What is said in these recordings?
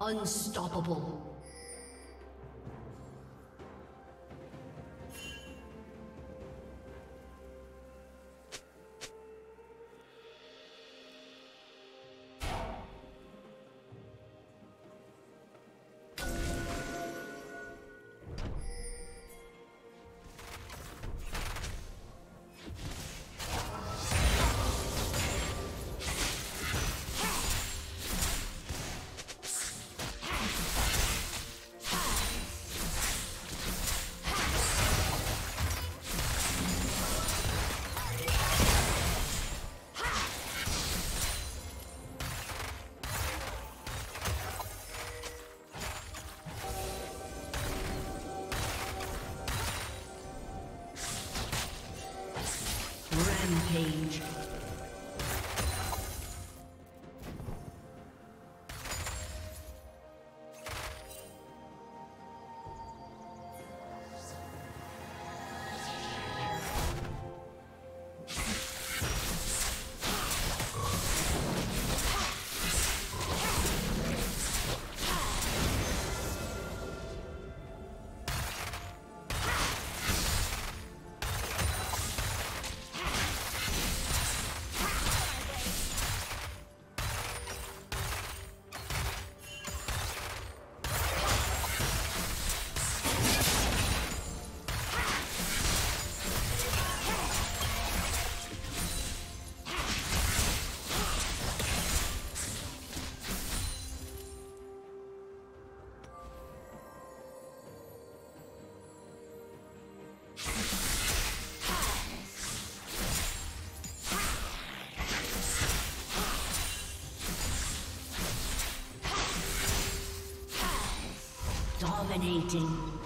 Unstoppable. Dominating.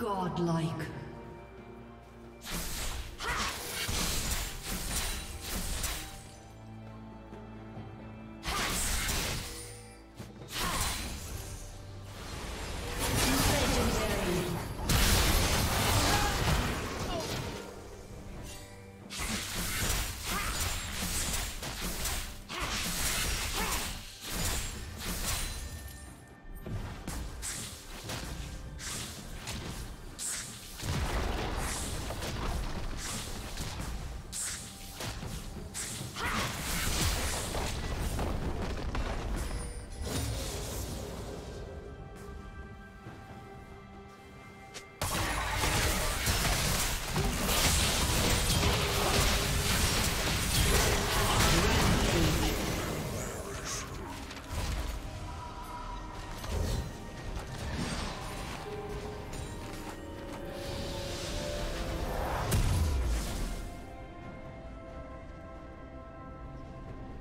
Godlike.